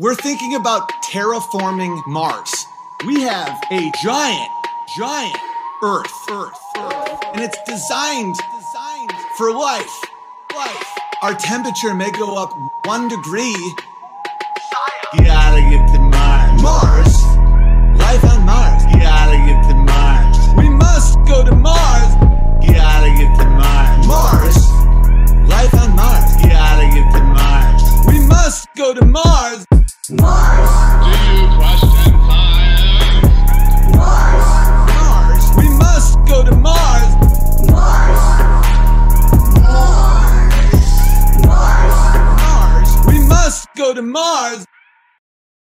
We're thinking about terraforming Mars. We have a giant, giant Earth, Earth, Earth, and it's designed, designed for life, life. Our temperature may go up one degree. You gotta get to Mars. Mars. Life on Mars. Gotta get to Mars. We must go to Mars. Gotta get to Mars. Mars. Life on Mars. Gotta get to Mars. We must go to Mars. Mars. Do you question science? Mars. Mars. We must go to Mars. Mars. Mars. Mars. Mars. We must go to Mars.